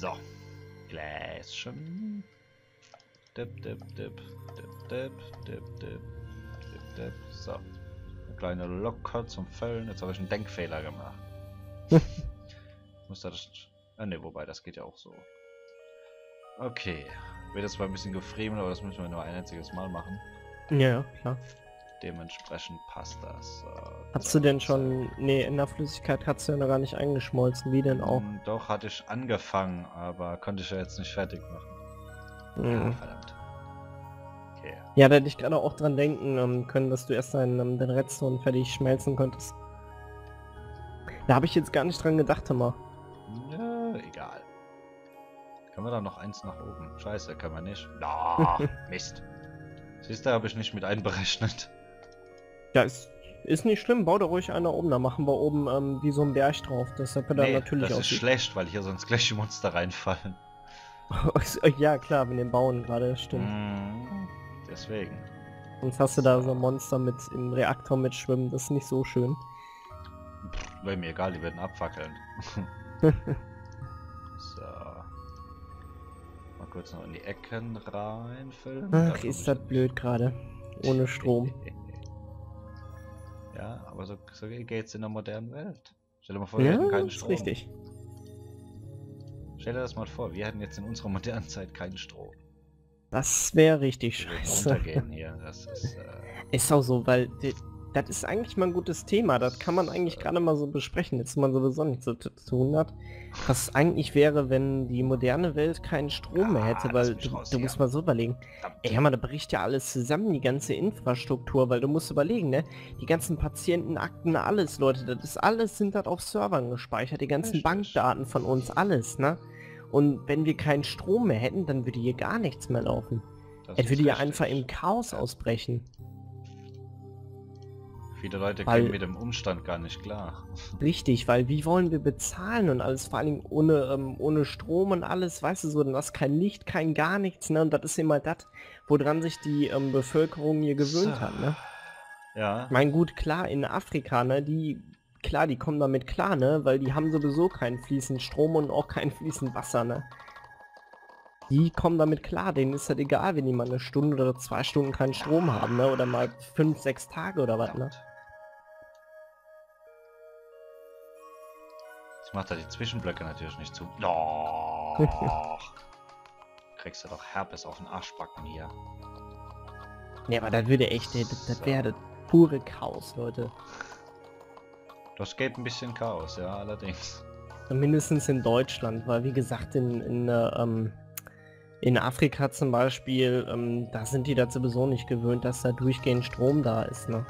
So. Gläschen. Dip, dip, dip, dip, dip, dip, dip, dip, dip. So. Eine kleine Locker zum Füllen. Jetzt habe ich einen Denkfehler gemacht. ich muss das. Ah ne, wobei, das geht ja auch so. Okay. Wird jetzt zwar ein bisschen gefriemelt, aber das müssen wir nur ein einziges Mal machen. Ja, ja, klar. Dementsprechend passt das. Äh, Hast du denn schon. Nee, in der Flüssigkeit hast du ja noch gar nicht eingeschmolzen. Wie denn auch? Hm, Doch, hatte ich angefangen, aber konnte ich ja jetzt nicht fertig machen. Ah, Mhm. verdammt. Okay. Ja, da hätte ich gerade auch dran denken ähm, können, dass du erst deinen, ähm, den Redstone fertig schmelzen könntest. Da habe ich jetzt gar nicht dran gedacht, immer. Nö, egal. Können wir da noch eins nach oben? Scheiße, können wir nicht. Na, Mist. Siehst du, habe ich nicht mit einberechnet. Ja, ist, ist nicht schlimm. Bau da ruhig einer oben. Da machen wir oben ähm, wie so ein Berg drauf. Das dann Nee, natürlich das ist aussieht. schlecht, weil hier sonst gleich die Monster reinfallen. ja, klar, mit dem Bauen gerade, stimmt. Mm, deswegen. Sonst hast du da so ein Monster mit im Reaktor mitschwimmen. Das ist nicht so schön. Wäre mir egal, die werden abfackeln. so. Mal kurz noch in die Ecken reinfüllen. Ach, ist das blöd gerade. Ohne Strom. Ja, aber so, so geht's in der modernen Welt. Stell dir mal vor, wir Ja, hätten keinen ist Strom. richtig. Stell dir das mal vor, wir hätten jetzt in unserer modernen Zeit keinen Strom. Das wäre richtig scheiße. untergehen hier. Das ist. Äh, Ist auch so, weil das ist eigentlich mal ein gutes Thema. Das kann man eigentlich gerade mal so besprechen, jetzt man sowieso nichts so zu tun hat. Was eigentlich wäre, wenn die moderne Welt keinen Strom mehr Ah, hätte, weil du, raus du hier. musst mal so überlegen. Ey, hör mal, da bricht ja alles zusammen, die ganze Infrastruktur, weil du musst überlegen, ne? Die ganzen Patientenakten, alles, Leute, das ist alles, sind das auf Servern gespeichert, die ganzen Richtig. Bankdaten von uns, alles, ne? Und wenn wir keinen Strom mehr hätten, dann würde hier gar nichts mehr laufen. Das Es würde ja einfach im Chaos Ja. ausbrechen. Viele Leute Weil- kommen mit dem Umstand gar nicht klar. Richtig, weil wie wollen wir bezahlen und alles, vor allem ohne, ähm, ohne Strom und alles, weißt du so, dann hast kein Licht, kein gar nichts, ne? Und das ist immer das, woran sich die ähm, Bevölkerung hier gewöhnt So. hat, ne? Ja, Ich meine, gut, klar, in Afrika, ne, die, klar, die kommen damit klar, ne, weil die haben sowieso keinen fließenden Strom und auch kein fließend Wasser, ne. Die kommen damit klar, denen ist das egal, wenn die mal eine Stunde oder zwei Stunden keinen Strom haben, ne, oder mal fünf, sechs Tage oder was, ne. Das macht er die Zwischenblöcke natürlich nicht zu. Doch. Kriegst du doch Herpes auf den Arschbacken hier. Ne, aber das würde echt, das, das wäre das pure Chaos, Leute. Das geht ein bisschen Chaos, ja, allerdings. Mindestens in Deutschland, weil wie gesagt, in, in, äh, ähm, in Afrika zum Beispiel, ähm, da sind die da sowieso nicht gewöhnt, dass da durchgehend Strom da ist, ne.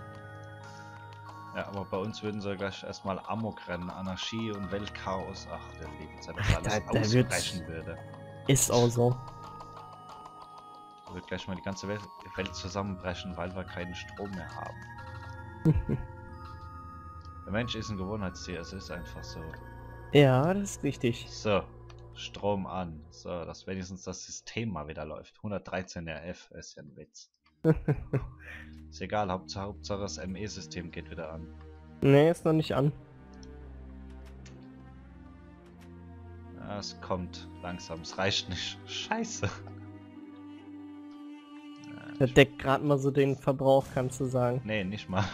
Ja, aber bei uns würden sie gleich erstmal Amok rennen, Anarchie und Weltchaos. Ach, der liebe Zeit, dass Ach, alles da- da ausbrechen würde. Ist auch so. Da wird gleich mal die ganze Welt, Welt zusammenbrechen, weil wir keinen Strom mehr haben. Der Mensch ist ein Gewohnheitstier, es ist einfach so. Ja, das ist richtig. So, Strom an. So, dass wenigstens das System mal wieder läuft. 113 RF ist ja ein Witz. Ist egal, Hauptsache, Hauptsache das ME-System geht wieder an. nee, ist noch nicht an. Ja, es kommt langsam, es reicht nicht. Scheiße. Das deckt gerade mal so den Verbrauch, kannst du sagen. Nee, nicht mal.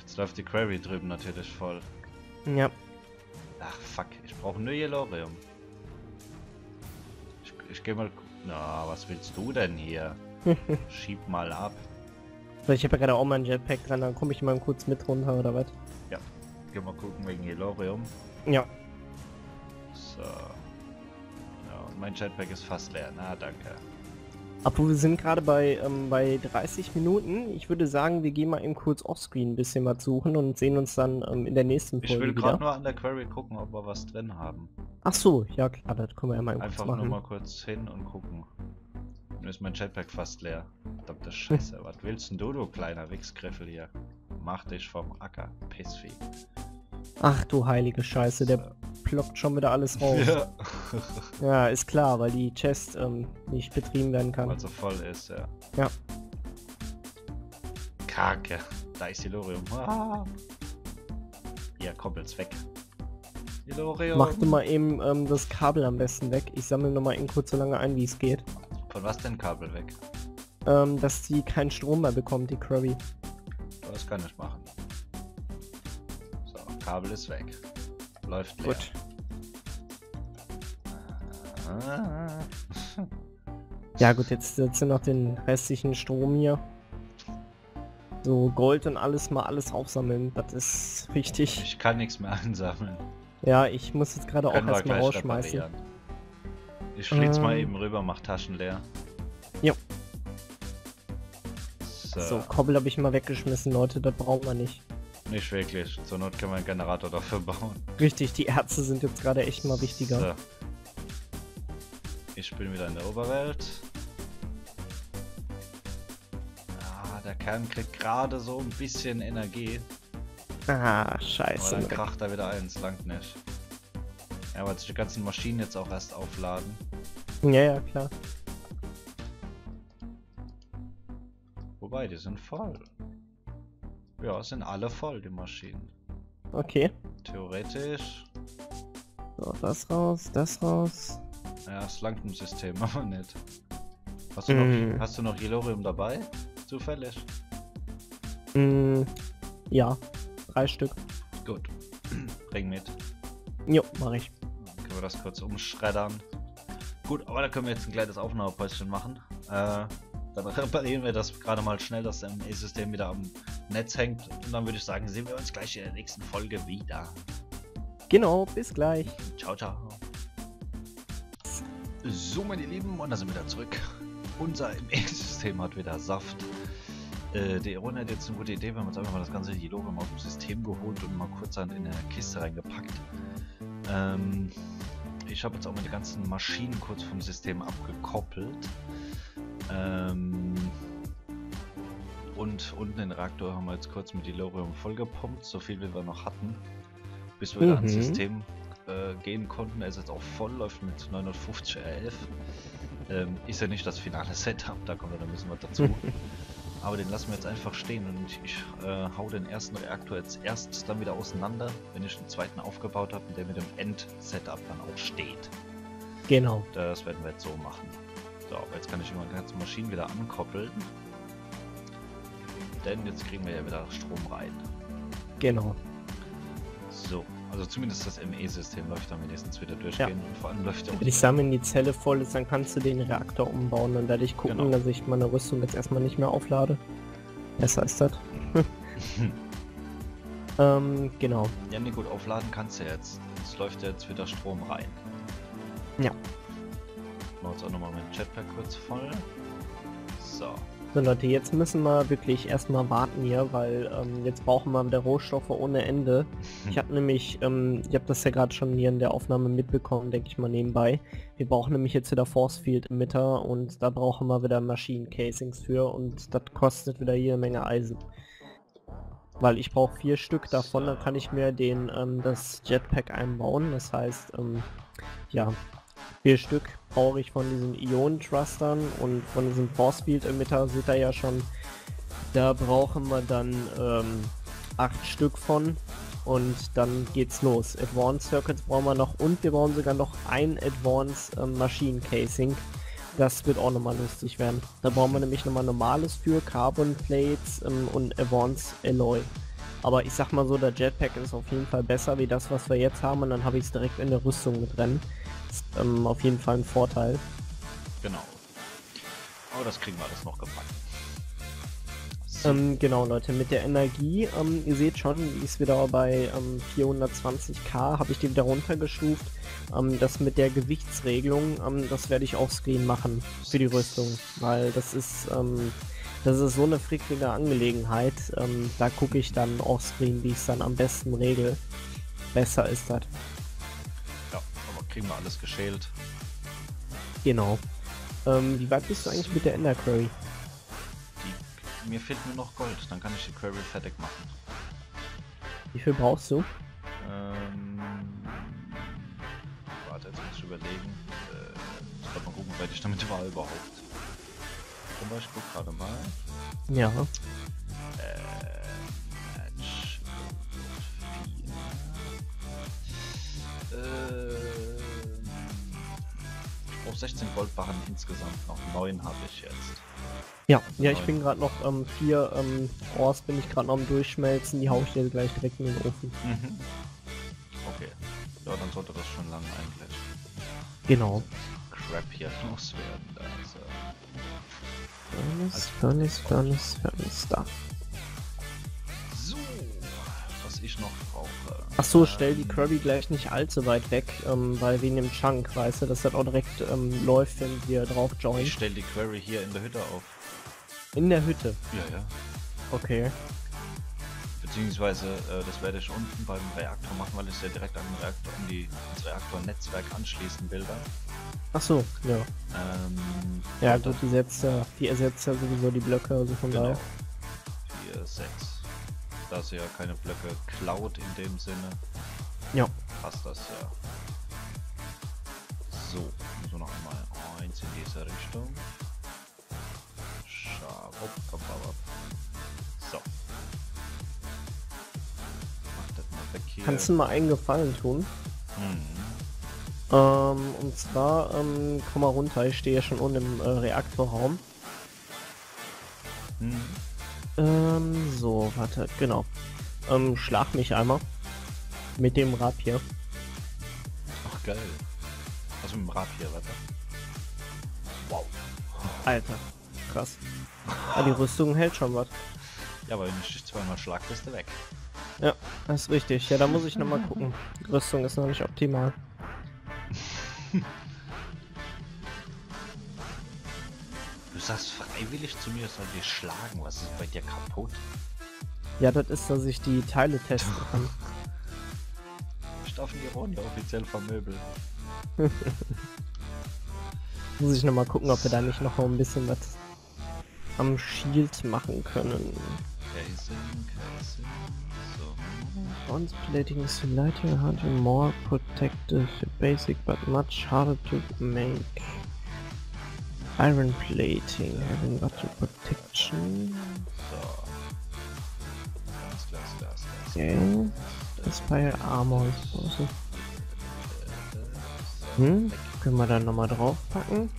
Jetzt läuft die Query drüben natürlich voll. Ja. Ach fuck, ich brauche nur Yellorium. Ich, ich geh mal. Na, was willst du denn hier? Schieb mal ab. Ich habe ja gerade auch mal ein Jetpack dran, dann komme ich mal kurz mit runter oder was? Geh mal gucken wegen Yellorium. Ja. So. Ja, und mein Jetpack ist fast leer. Na, danke. Obwohl wir sind gerade bei, ähm, bei 30 Minuten. Ich würde sagen, wir gehen mal eben kurz offscreen ein bisschen was suchen und sehen uns dann ähm, in der nächsten Ich Folge will gerade nur an der Query gucken, ob wir was drin haben. Ach so, ja klar, das können wir ja mal eben kurz Einfach nur machen. mal kurz hin und gucken. Nun ist mein Jetpack fast leer. Verdammte Scheiße. Was willst denn du, du kleiner Wichsgriffel hier? Mach dich vom Acker, Pissvieh. Ach du heilige Scheiße, der ploppt schon wieder alles raus. Ja. Ja, ist klar, weil die Chest ähm, nicht betrieben werden kann. Weil so voll ist, ja. Ja. Kacke. Da ist Silurium. Ah. Hier, koppelt's weg. Ilorium. Mach du mal eben ähm, das Kabel am besten weg. Ich sammle noch mal eben kurz so lange ein, wie es geht. Von was denn Kabel weg? Ähm, dass die keinen Strom mehr bekommt, die Krabby. Das kann ich machen. So, Kabel ist weg. Läuft leer. Gut. Ah. Ja gut, jetzt setzt du noch den restlichen Strom hier. So, Gold und alles mal alles aufsammeln. Das ist wichtig. Ich kann nichts mehr ansammeln. Ja, ich muss jetzt gerade auch erstmal rausschmeißen. reparieren. Ich flitz mal Ähm. eben rüber, mach Taschen leer. Jo. So, So, Kobbel habe ich mal weggeschmissen, Leute. Das brauchen wir nicht. nicht wirklich. Zur Not können wir einen Generator dafür bauen. Richtig, die Ärzte sind jetzt gerade echt mal wichtiger. So. Ich bin wieder in der Oberwelt. Ah, der Kern kriegt gerade so ein bisschen Energie. Ah, Aber scheiße. dann ne. kracht er wieder eins, langt nicht. Ja, weil sich die ganzen Maschinen jetzt auch erst aufladen. Ja, ja, klar. Wobei, die sind voll. Ja, sind alle voll, die Maschinen. Okay. Theoretisch. So, das raus, das raus. Ja, es langt im System, aber nicht. Hast du Mm. noch, hast du noch Yellorium dabei? Zufällig? Mm, ja, drei Stück. Gut. Bring mit. Jo, mach ich. Können wir das kurz umschreddern. Gut, aber da können wir jetzt ein kleines Aufnahmepäuschen machen. Äh, dann reparieren wir das gerade mal schnell, dass das ME-System wieder am Netz hängt. Und dann würde ich sagen, sehen wir uns gleich in der nächsten Folge wieder. Genau, bis gleich. Ciao, ciao. So, meine Lieben, und da sind wir wieder zurück. Unser ME-System hat wieder Saft. Äh, der Iron hat jetzt eine gute Idee, wir haben uns einfach mal das ganze Yellorium aus dem System geholt und mal kurzerhand in eine Kiste reingepackt. Ähm, ich habe jetzt auch meine ganzen Maschinen kurz vom System abgekoppelt. Ähm, und unten den Reaktor haben wir jetzt kurz mit Yellorium vollgepumpt, so viel wie wir noch hatten. Bis wir wieder ans Mhm. System äh, gehen konnten. Er ist jetzt auch voll, läuft mit 950 RF. Ähm, ist ja nicht das finale Setup, da kommen wir dann müssen wir dazu. Aber den lassen wir jetzt einfach stehen und ich äh, hau den ersten Reaktor jetzt erst dann wieder auseinander, wenn ich den zweiten aufgebaut habe und der mit dem End-Setup dann auch steht. Genau. Das werden wir jetzt so machen. So, aber jetzt kann ich meine ganzen Maschinen wieder ankoppeln. Denn jetzt kriegen wir ja wieder Strom rein. Genau. So, also zumindest das ME-System läuft dann wenigstens wieder durchgehen und vor allem läuft ja auch Wenn die Samen die Zelle voll ist, dann kannst du den Reaktor umbauen. Dann werde ich gucken, Genau. dass ich meine Rüstung jetzt erstmal nicht mehr auflade. Besser ist das. ähm, genau. Ja, nee, gut, aufladen kannst du jetzt. Es läuft ja jetzt wieder Strom rein. Ja. Machen wir jetzt auch nochmal meinen Jetpack kurz voll. So. So Leute, jetzt müssen wir wirklich erstmal warten hier, weil ähm, jetzt brauchen wir wieder Rohstoffe ohne Ende. Ich habe nämlich, ähm, ich habe das ja gerade schon hier in der Aufnahme mitbekommen, denke ich mal nebenbei. Wir brauchen nämlich jetzt wieder Force Field Emitter und da brauchen wir wieder Maschinencasings für und das kostet wieder jede Menge Eisen. Weil ich brauche vier Stück davon, dann kann ich mir den ähm, das Jetpack einbauen. Das heißt, ähm, ja, vier Stück brauche ich von diesen Ionen-Thrustern und von diesem Force Field Emitter seht ihr ja schon. Da brauchen wir dann ähm, acht Stück von und dann geht's los. Advanced Circuits brauchen wir noch und wir brauchen sogar noch ein Advanced ähm, Machine Casing. Das wird auch nochmal lustig werden. Da brauchen wir nämlich nochmal normales für, Carbon Plates ähm, und Advanced Alloy. Aber ich sag mal so, der Jetpack ist auf jeden Fall besser wie das, was wir jetzt haben und dann habe ich es direkt in der Rüstung mit drin. Ist ähm, auf jeden Fall ein Vorteil. Genau. Aber das kriegen wir alles noch gepackt. So. Ähm, genau Leute, mit der Energie, ähm, ihr seht schon, die ist wieder bei ähm, 420k, habe ich die wieder runtergestuft. Ähm, das mit der Gewichtsregelung, ähm, das werde ich offscreen machen für die Rüstung, weil das ist, ähm, das ist so eine fricklige Angelegenheit. Ähm, da gucke ich dann offscreen, wie ich es dann am besten regel. Besser ist das. ja, aber kriegen wir alles geschält. Genau. Ähm, wie weit bist du eigentlich mit der Ender Query? Die, mir fehlt nur noch Gold, dann kann ich die Query fertig machen. Wie viel brauchst du? Ähm, warte, jetzt muss ich überlegen. Äh, ich glaube mal gucken, weit ich damit war überhaupt. Zum Beispiel gerade mal. Ja. Äh, Match. Äh, ich brauche 16 Goldbarren insgesamt noch. 9 habe ich jetzt. Ja, ja, ich bin gerade noch ähm, vier ähm, Ors bin ich gerade noch am durchschmelzen. Die hau ich dir gleich direkt in den Ofen. Mhm. Okay. Ja, dann sollte das schon lang eigentlich. Genau. Crap hier loswerden. Also. Furnace, Furnace, Furnace, Furnace, da. So, was ich noch brauche. Ach so, stell die Kirby gleich nicht allzu weit weg, ähm, weil wegen dem Chunk, weißt du, dass das auch direkt ähm, läuft, wenn wir drauf Ich joinen. stelle die Query hier in der Hütte auf. In der Hütte. Ja, ja. Okay. Beziehungsweise, äh, das werde ich unten beim Reaktor machen, weil ich ja direkt an den Reaktor, an die, ins Reaktornetzwerk anschließen will dann. Ach so, ja. Ähm, Ja gut, die setzt ja, die ersetzt ja sowieso die Blöcke, also von Genau. daher. 4, 6. Da sie ja keine Blöcke klaut in dem Sinne, Ja. passt das ja. So, wir noch einmal eins in diese Richtung. Schau, hopp, hopp, hopp, hopp. Hier. Kannst du mal einen Gefallen tun? Hm. Ähm, und zwar, ähm, komm mal runter, ich stehe ja schon unten im äh, Reaktorraum. Hm. Ähm, so, warte, genau. Ähm, schlag mich einmal. Mit dem Rapier. Ach geil. Also mit dem Rapier, warte. Wow. Alter, krass. Ah, die Rüstung hält schon was. Ja, aber wenn ich dich zweimal schlag, bist du weg. Ja, das ist richtig. Ja, da muss ich nochmal gucken. Die Rüstung ist noch nicht optimal. Du sagst freiwillig zu mir, soll dich schlagen. Was ist bei dir kaputt? Ja, das ist, dass ich die Teile testen kann. Staffen Ironie offiziell vermöbelt. Muss ich nochmal gucken, ob wir da nicht noch ein bisschen was am Shield machen können. Casing, Casing. Bronze plating is lighter, harder, more protective, basic but much harder to make. Iron plating, having better protection. So. Klar, Glas, Glas. Okay. Aspire Armor ist also. Hm? Können wir dann nochmal draufpacken?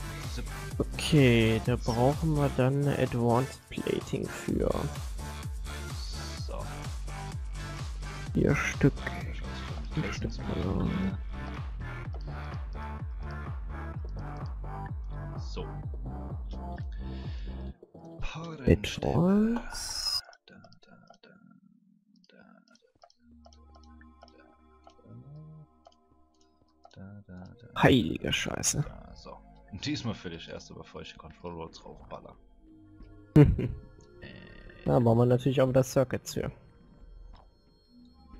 Okay, da brauchen wir dann eine Advanced Plating für. Vier Stück. Vier Stück. So. Bedrolls. Heilige Scheiße. so. Und diesmal für dich erst, bevor ich die Control Rolls raufballer. Da brauchen wir natürlich auch wieder Circuits für.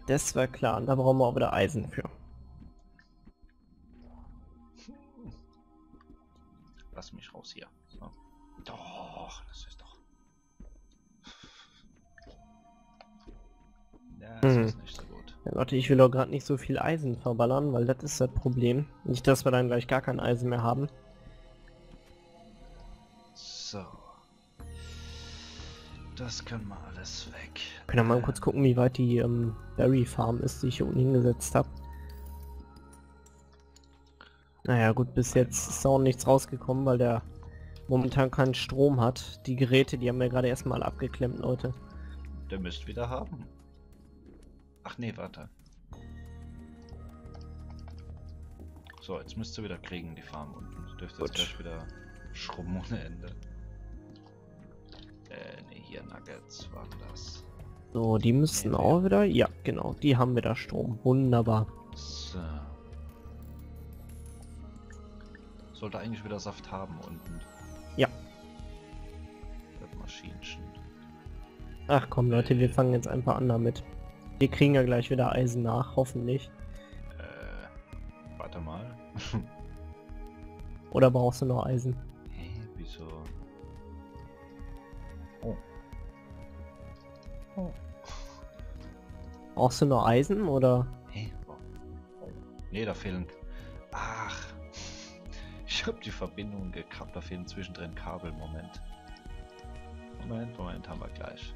Das war klar, und da brauchen wir auch wieder Eisen für. Lass mich raus hier. So. Doch, das ist doch. Das Mhm. ist nicht so gut. Ja, Leute, ich will auch gerade nicht so viel Eisen verballern, weil das ist das Problem. Nicht, dass wir dann gleich gar kein Eisen mehr haben. Das können wir alles weg. Können wir mal kurz gucken, wie weit die ähm, Berry Farm ist, die ich hier unten hingesetzt habe. Naja gut, bis jetzt ist auch nichts rausgekommen, weil der momentan keinen Strom hat. Die Geräte, die haben wir gerade erstmal abgeklemmt, Leute. Der müsst wieder haben. Ach nee, warte. So, jetzt müsst ihr wieder kriegen, die Farm unten. Dürfte jetzt gleich wieder schrubben ohne Ende. Äh, nee, hier Nuggets waren das. So, die müssten Nee, auch wieder... Ja, genau, die haben wieder Strom. Wunderbar. So. Sollte eigentlich wieder Saft haben unten. Ja. Das Maschinchen. Ach komm Leute, wir fangen jetzt einfach an damit. Wir kriegen ja gleich wieder Eisen nach, hoffentlich. Äh, warte mal. Oder brauchst du noch Eisen? Oh. Brauchst du noch Eisen oder? Oh. Nee, da fehlen... Ach. Ich hab die Verbindung gekappt, da fehlen zwischendrin Kabel. Moment. Moment, Moment, haben wir gleich.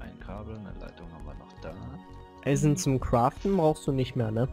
Ein Kabel, eine Leitung haben wir noch da. Eisen zum Craften brauchst du nicht mehr, ne?